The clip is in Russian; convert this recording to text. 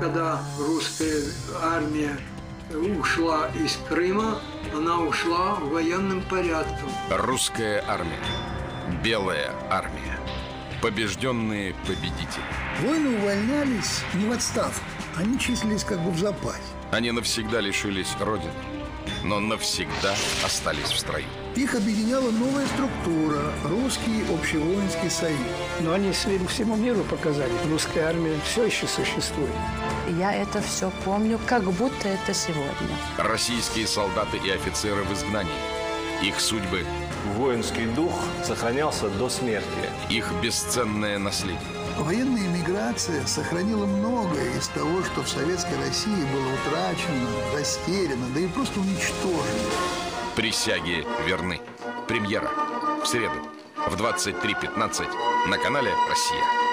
когда русская армия ушла из Крыма, она ушла военным порядком. Русская армия. Белая армия. Побежденные победители. Воины увольнялись не в отставку. Они числились как бы в запасе. Они навсегда лишились Родины, но навсегда остались в строю. Их объединяла новая структура – Русский общевоинский союз. Но они своим всему миру показали, русская армия все еще существует. Я это все помню, как будто это сегодня. Российские солдаты и офицеры в изгнании. Их судьбы, Воинский дух сохранялся до смерти. их бесценное наследие. Военная миграция сохранила многое из того, что в Советской России было утрачено, растеряно, да и просто уничтожено. Присяги верны. Премьера. В среду в 23.15 на канале «Россия».